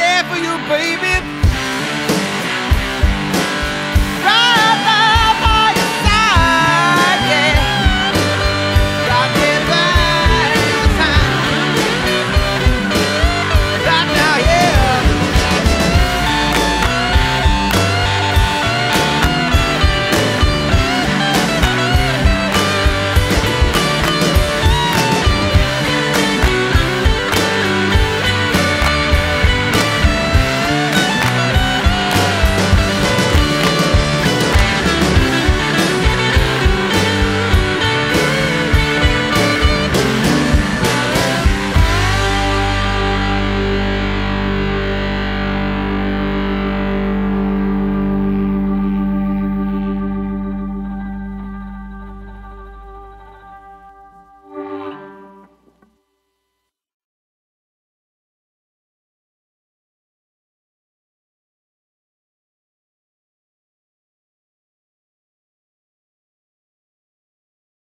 there for you, baby. Right now.